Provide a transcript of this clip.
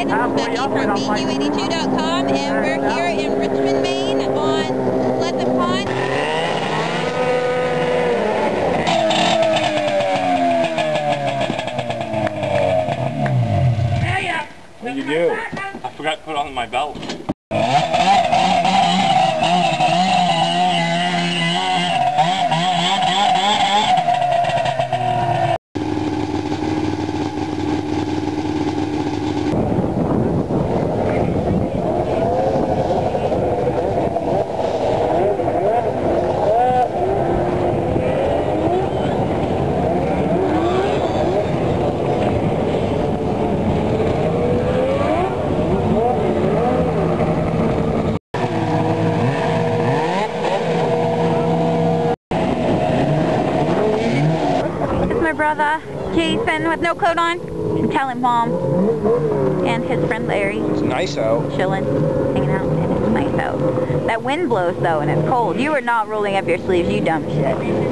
Hi, this is Becky from bhew82.com, and we're here in Richmond, Maine on Pleasant Pond. What you do? I forgot to put on my belt. My brother, Jason, with no coat on. Tell him, Mom. And his friend Larry, It's nice out. chilling, hanging out, and it's nice out. That wind blows, though, and it's cold. You are not rolling up your sleeves, you dumb shit.